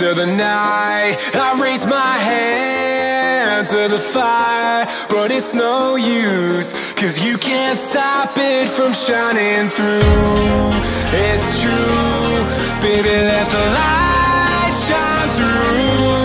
into the night. I raise my hand to the fire But it's no use Cause you can't stop it from shining through. It's true Baby, let the light shine through.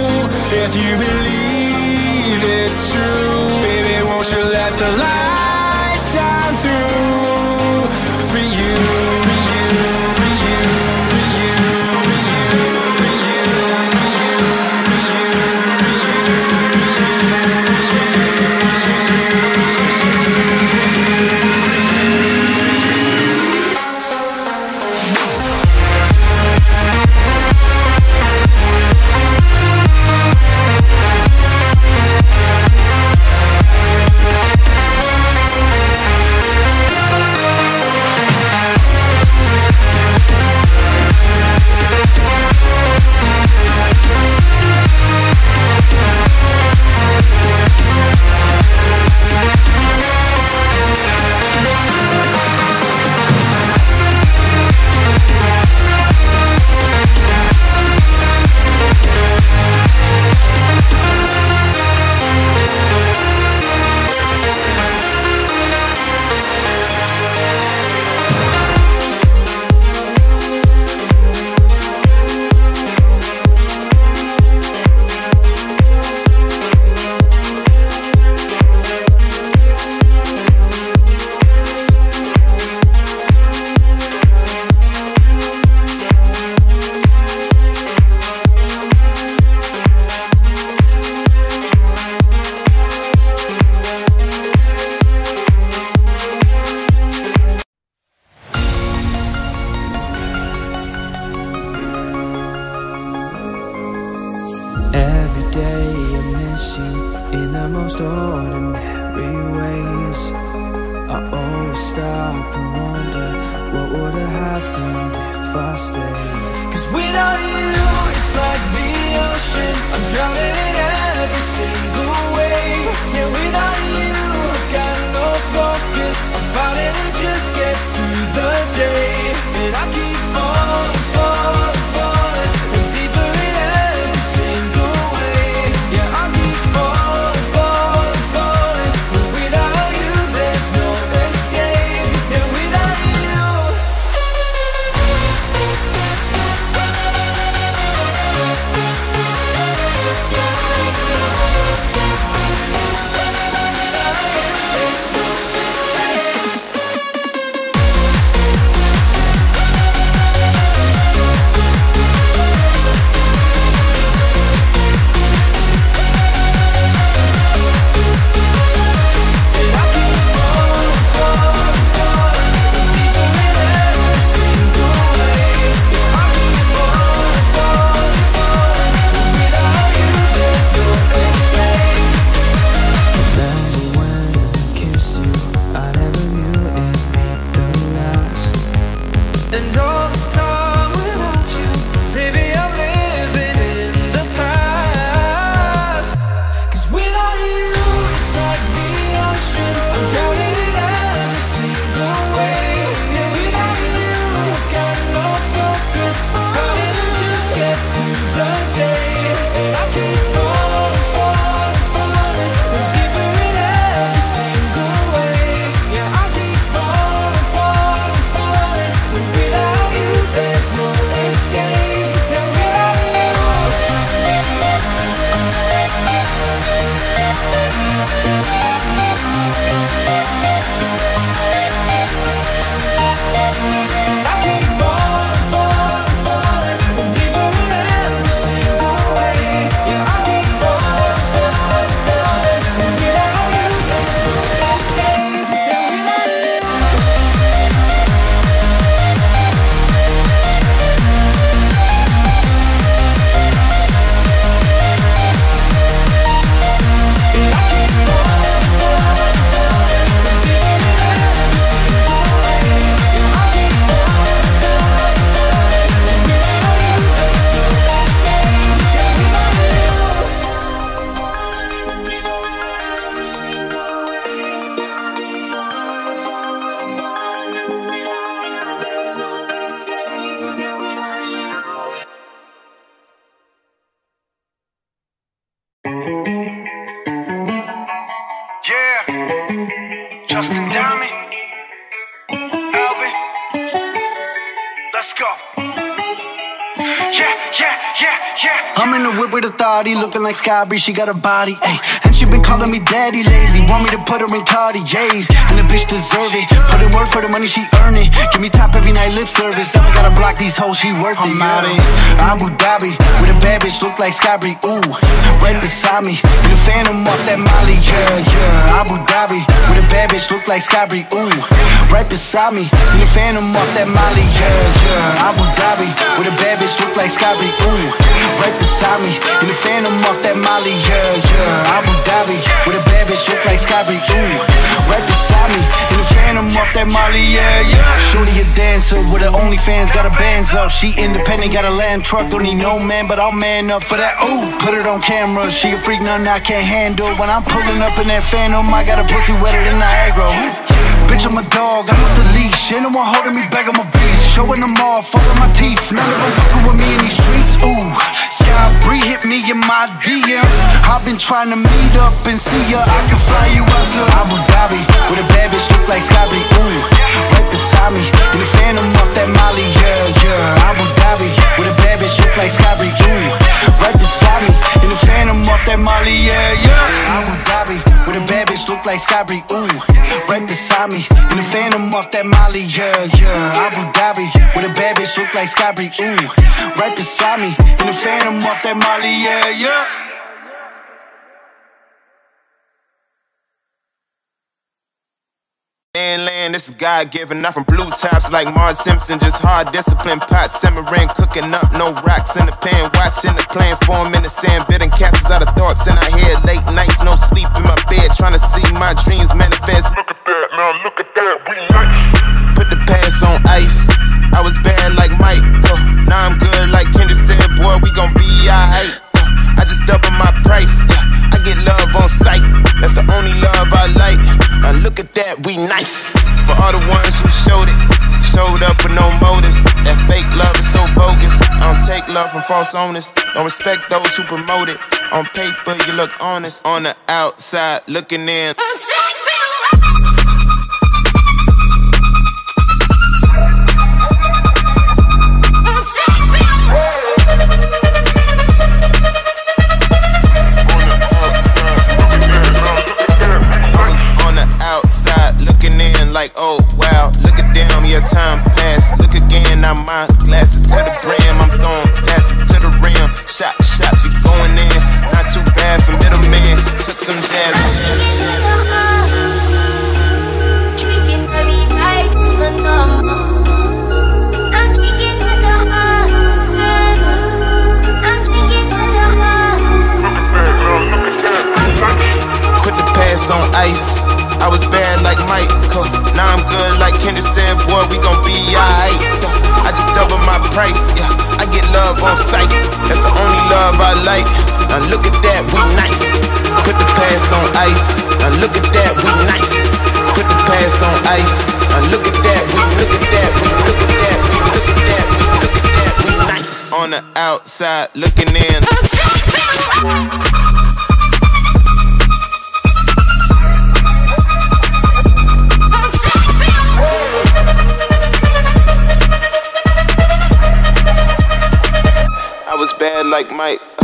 Whip looking like Sky Bri, she got a body, ayy. And she been calling me daddy lately, want me to put her in Cartier's. And the bitch deserve it, put in work for the money, she earn it. Give me top every night, lip service, I gotta block these hoes, she worth it. I'm out in Abu Dhabi, with a bad bitch, look like Sky Bri, ooh. Right beside me, in a phantom off that Molly, yeah, yeah. Abu Dhabi, with a bad bitch, look like Sky Bri, ooh. Right beside me, in a phantom off that Molly, yeah, yeah. Abu Dhabi, with a bad bitch, look like Sky Bri, ooh. Right beside me, in a phantom off that Molly, yeah, yeah. Abu Dhabi, with a bad bitch, look like Bri, ooh. Right beside me, in a phantom off that Molly, yeah, yeah. Shorty a dancer with her OnlyFans, got her bands up. She independent, got a land truck, don't need no man, but I'll man up for that. Ooh, put it on camera. She a freak, nothing I can't handle. When I'm pulling up in that phantom, I got a pussy wetter than Niagara. Bitch, I'm a dog, I'm off the leash. Ain't no one holding me back, I'm a beast. Showing them all of my teeth. None of them fucking with me me in my DMs. I've been trying to meet up and see ya. I can fly you out to Abu Dhabi with a bad bitch look like Bri. Ooh, right beside me in the phantom off that Molly. Yeah, yeah. Abu Dhabi with a bad bitch look like Bri. Ooh, right beside me in the phantom off that Molly. Yeah, yeah. Abu Dhabi with a bad bitch look like Bri. Ooh, right beside me in the phantom off that Molly. Yeah, yeah. Abu Dhabi with a bad bitch look like Bri. Ooh, right beside me in the phantom off that Molly. Yeah, yeah. Man, land, this is God given, not from blue tops like Mars Simpson. Just hard discipline, pot simmering, cooking up, no rocks in the pan. Watching the plan form in the sand, bidding castles out of thoughts in our head. Late nights, no sleep in my bed, trying to see my dreams manifest. Look at that, now look at that, we nice. Put the past on ice. I was bad like Michael, now I'm good like Kendrick said, boy, we gon' be alright. Uh, I just double my price. I get love on sight. That's the only love I like. Now look at that, we nice. For all the ones who showed it, showed up with no motives. That fake love is so bogus. I don't take love from false owners. Don't respect those who promote it. On paper, you look honest. On the outside, looking in. on time passed. Look again now my glasses to the brim. I'm throwing passes to the rim. Shot shots be going in. Not too bad for middleman took some jazz. I'm drinking the I'm drinking the current. put the past on ice. I was bad like Michael, now I'm good like Kendrick said, boy, we gon' be alright. I just double my price, yeah. I get love on sight, that's the only love I like. Now look at that, we nice. Put the past on ice, now look at that, we nice. Put the past on ice, now look at that, we look at that, we look at that, we look at that, we look at that, we nice. On the outside looking in. Like Mike.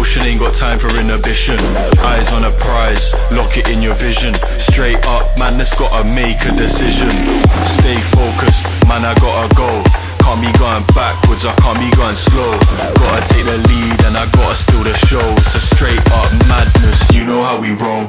Ocean, ain't got time for inhibition. Eyes on a prize, lock it in your vision. Straight up, man, that's gotta make a decision. Stay focused, man, I gotta go. Can't be going backwards, I can't be going slow. Gotta take the lead and I gotta steal the show. It's a straight up madness, you know how we roll.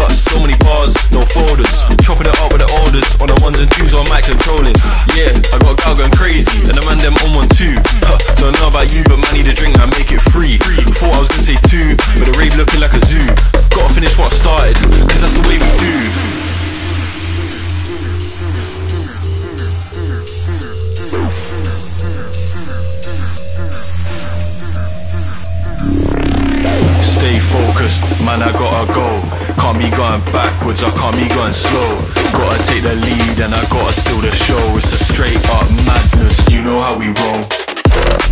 Cut so many bars, no folders. Chopping it up with the orders. On the ones and twos on mic controlling. Yeah, I got a gal going crazy. And the man them on one too. Don't know about you, but man need a drink, I make it free. Thought I was gonna say two, but the rave looking like a zoo. Gotta finish what I started, cause that's the way we do. Stay focused, man, I gotta go. Can't be going backwards, I can't be going slow. Gotta take the lead and I gotta steal the show. It's a straight up madness, you know how we roll.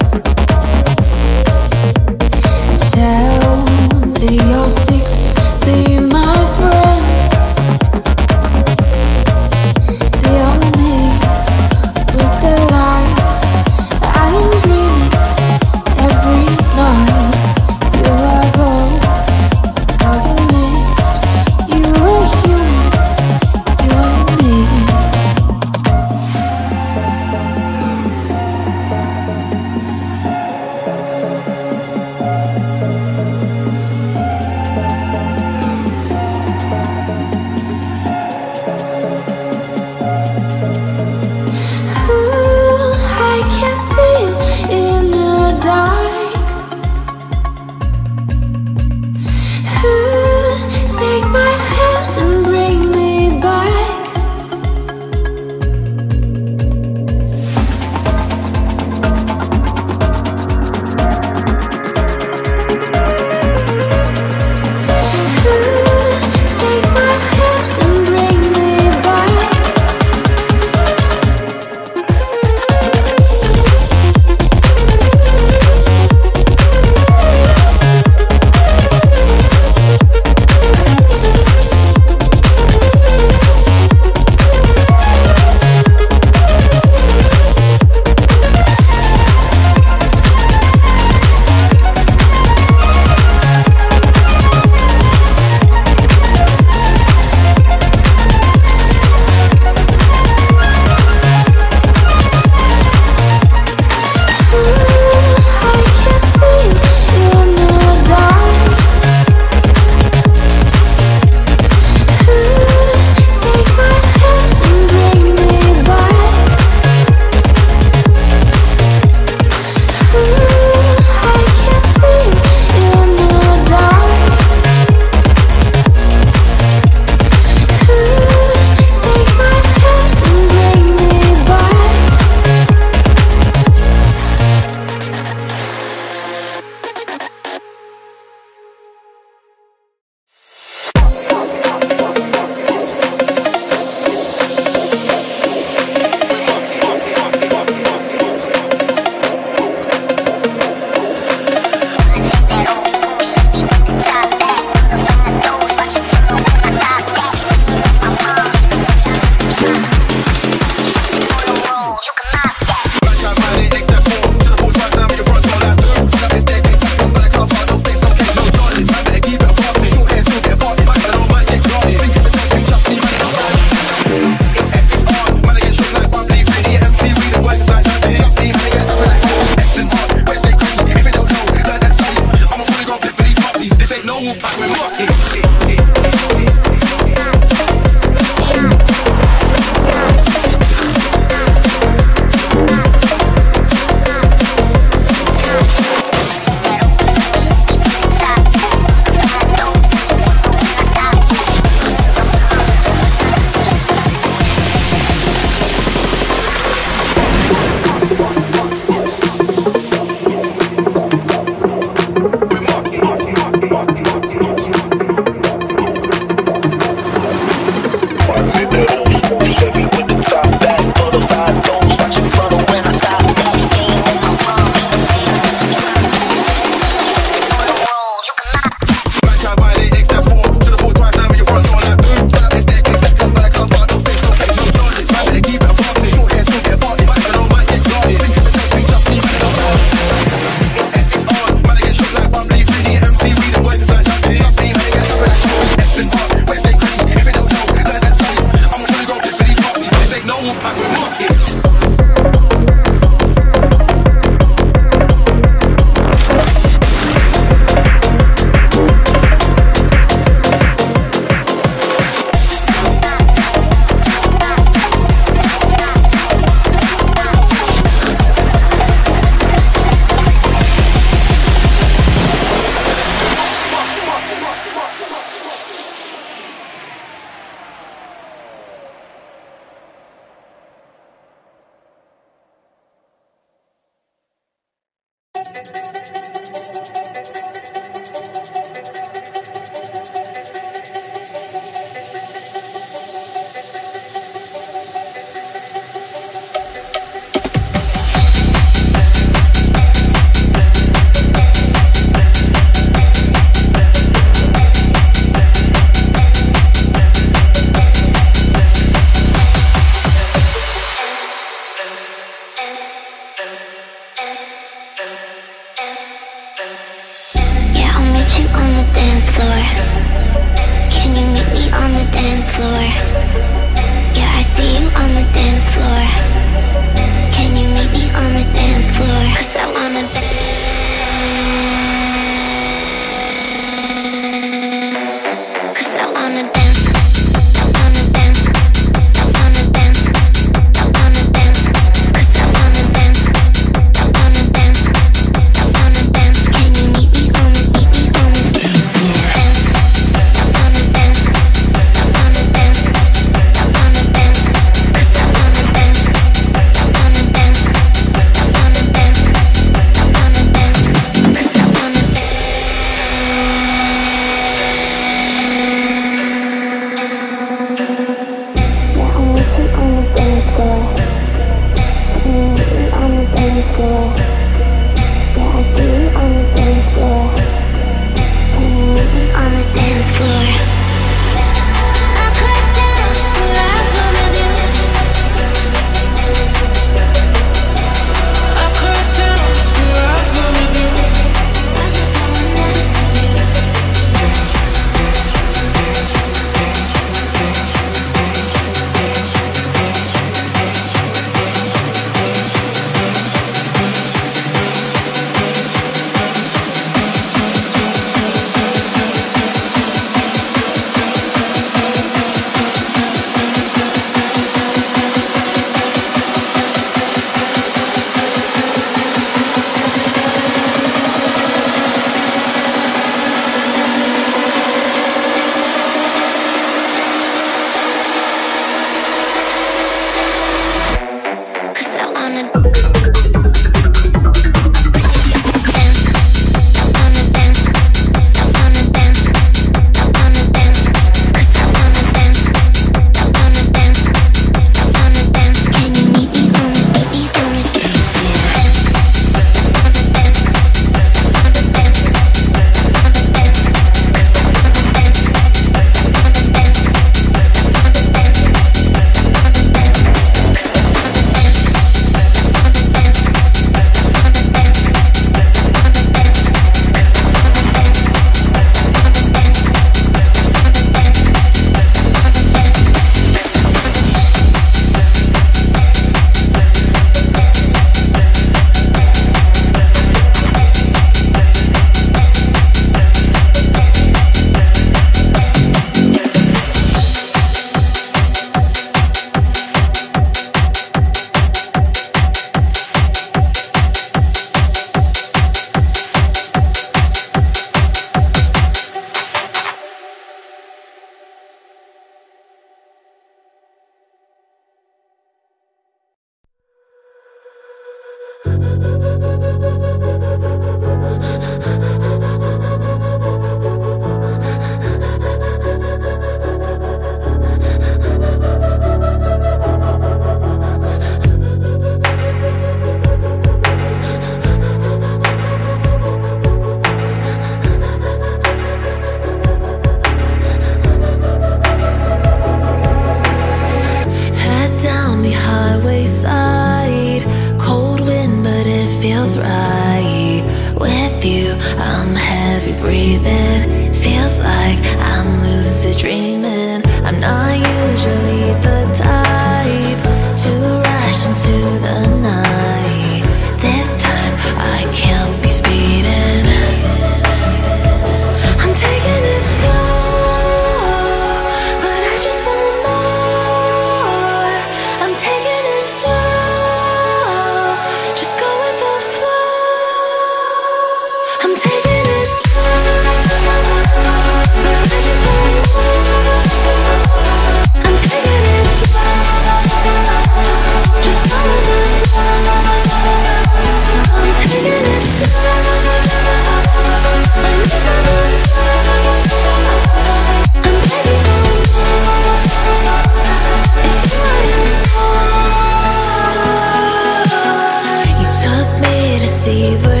deceiver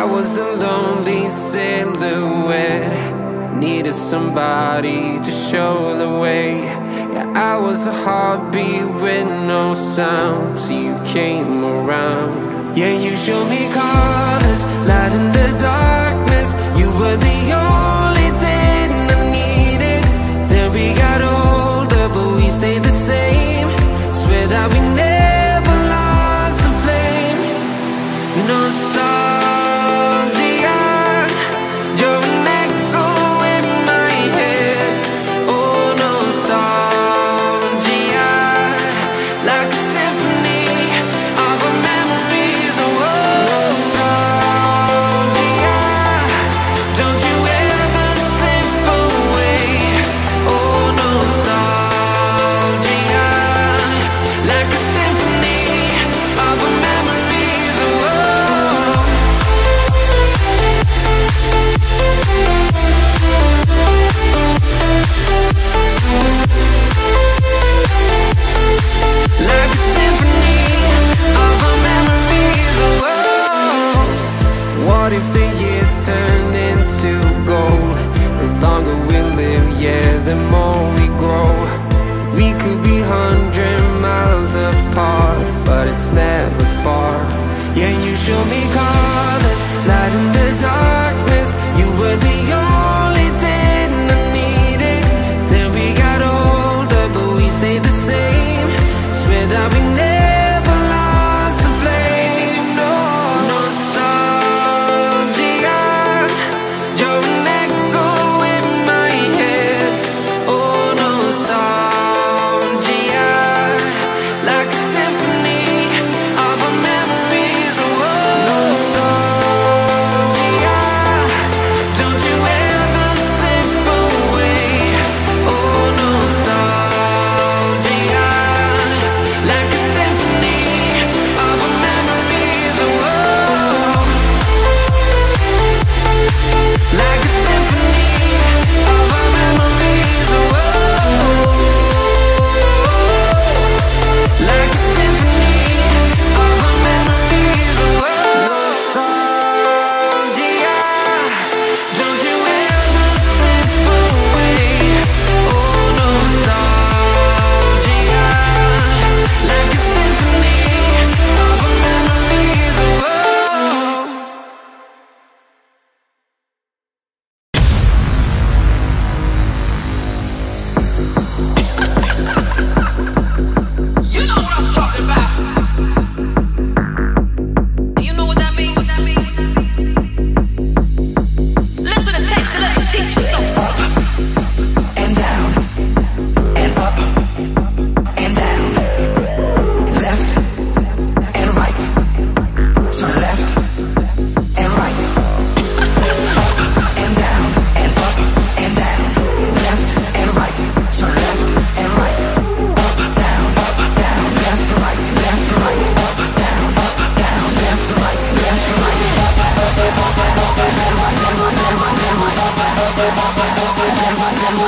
I was a lonely silhouette. Needed somebody to show the way. Yeah, I was a heartbeat with no sound Till you came around. Yeah, you showed me colors, light in the darkness. You were the only thing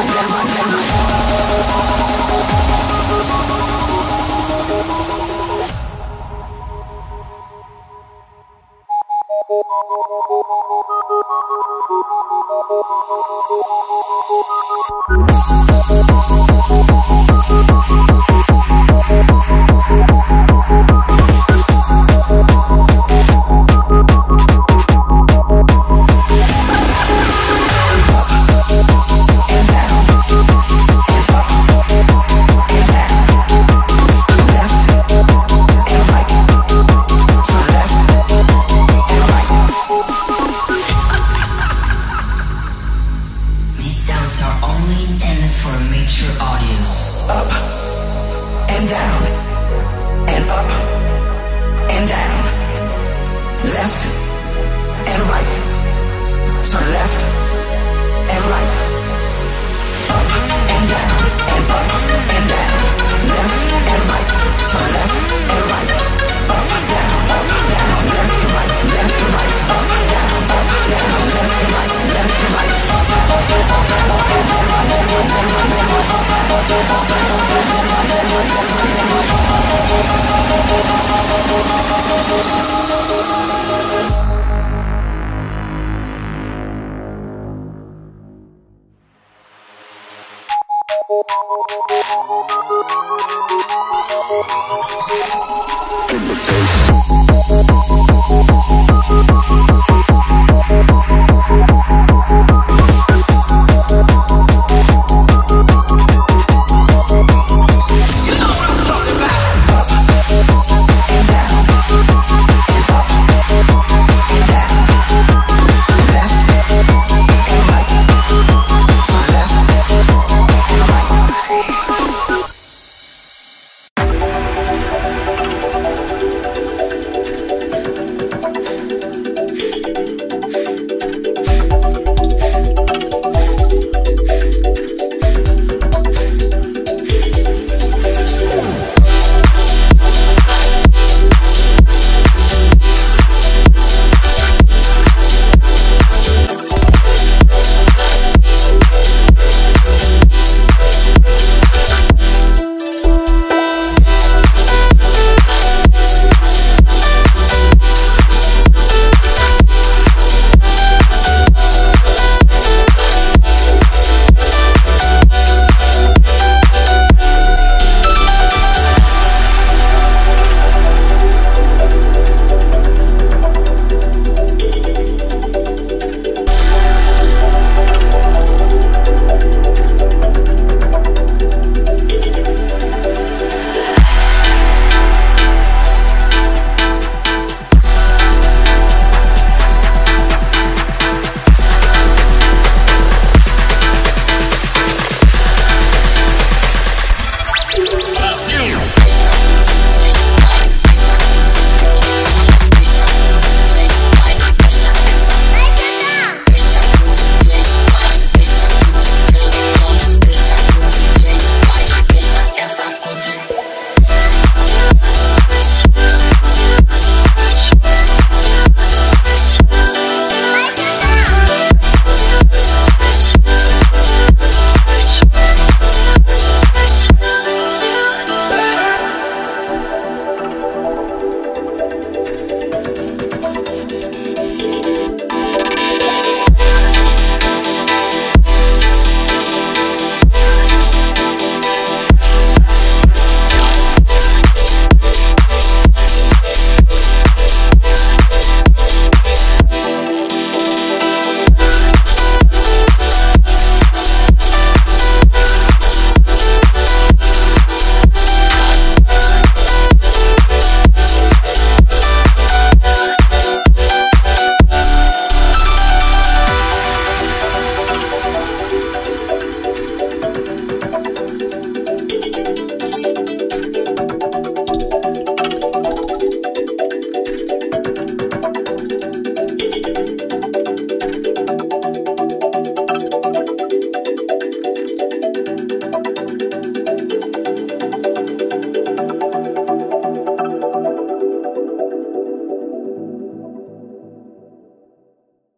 man, them man. Thank you.